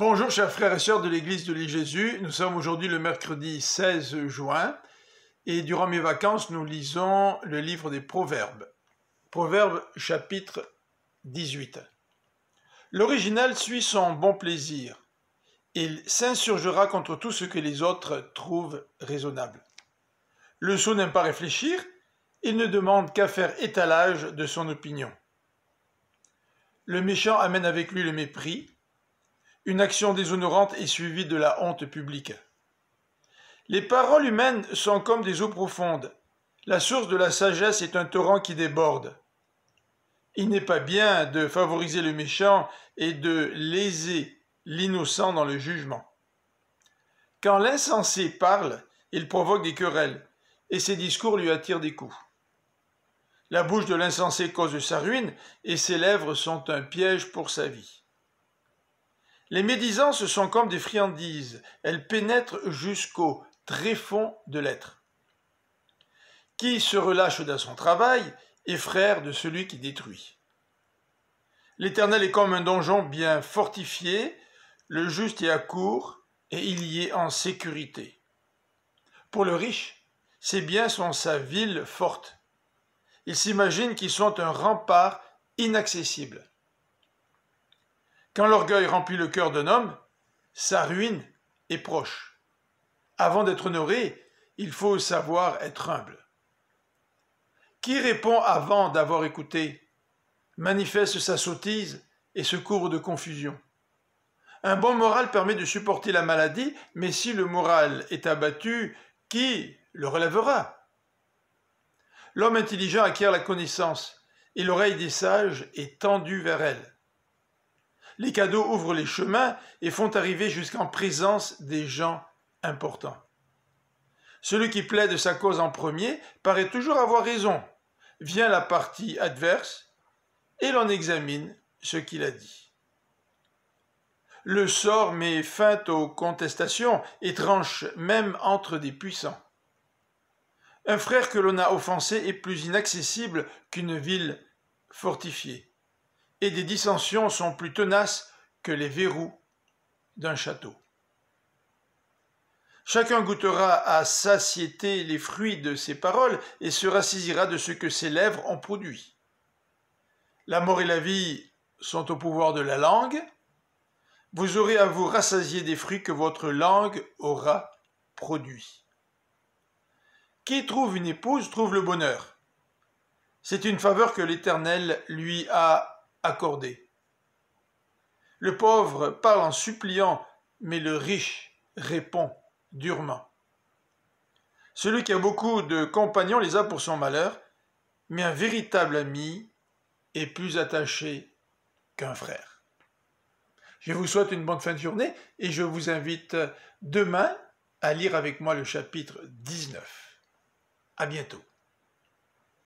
Bonjour chers frères et sœurs de l'Église de l'île Jésus, nous sommes aujourd'hui le mercredi 16 juin et durant mes vacances nous lisons le livre des Proverbes. Proverbes chapitre 18. L'original suit son bon plaisir. Il s'insurgera contre tout ce que les autres trouvent raisonnable. Le sot n'aime pas réfléchir, il ne demande qu'à faire étalage de son opinion. Le méchant amène avec lui le mépris, une action déshonorante est suivie de la honte publique. Les paroles humaines sont comme des eaux profondes. La source de la sagesse est un torrent qui déborde. Il n'est pas bien de favoriser le méchant et de léser l'innocent dans le jugement. Quand l'insensé parle, il provoque des querelles, et ses discours lui attirent des coups. La bouche de l'insensé cause sa ruine, et ses lèvres sont un piège pour sa vie. Les médisances sont comme des friandises, elles pénètrent jusqu'au tréfonds de l'être. Qui se relâche dans son travail est frère de celui qui détruit. L'Éternel est comme un donjon bien fortifié, le juste est à court, et il y est en sécurité. Pour le riche, ses biens sont sa ville forte. Il s'imagine qu'ils sont un rempart inaccessible. Quand l'orgueil remplit le cœur d'un homme, sa ruine est proche. Avant d'être honoré, il faut savoir être humble. Qui répond avant d'avoir écouté, manifeste sa sottise et se court de confusion. Un bon moral permet de supporter la maladie, mais si le moral est abattu, qui le relèvera? L'homme intelligent acquiert la connaissance, et l'oreille des sages est tendue vers elle. Les cadeaux ouvrent les chemins et font arriver jusqu'en présence des gens importants. Celui qui plaide sa cause en premier paraît toujours avoir raison. Vient la partie adverse et l'on examine ce qu'il a dit. Le sort met fin aux contestations et tranche même entre des puissants. Un frère que l'on a offensé est plus inaccessible qu'une ville fortifiée et des dissensions sont plus tenaces que les verrous d'un château. Chacun goûtera à satiété les fruits de ses paroles et se rassisira de ce que ses lèvres ont produit. La mort et la vie sont au pouvoir de la langue. Vous aurez à vous rassasier des fruits que votre langue aura produits. Qui trouve une épouse trouve le bonheur. C'est une faveur que l'Éternel lui a accordé. Le pauvre parle en suppliant, mais le riche répond durement. Celui qui a beaucoup de compagnons les a pour son malheur, mais un véritable ami est plus attaché qu'un frère. Je vous souhaite une bonne fin de journée et je vous invite demain à lire avec moi le chapitre 19. À bientôt.